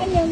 Iya,